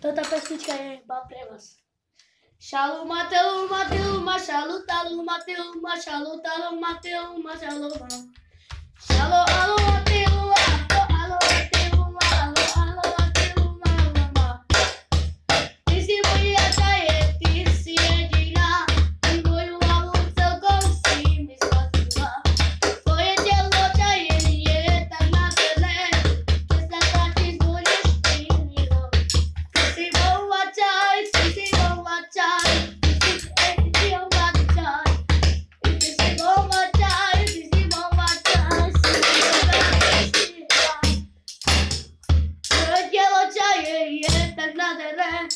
Tata pescutica é premas. Xalu mateu, mateu, machalu, talu, mateu, machalu, talu, mateu, machaloma. shalom Taklatere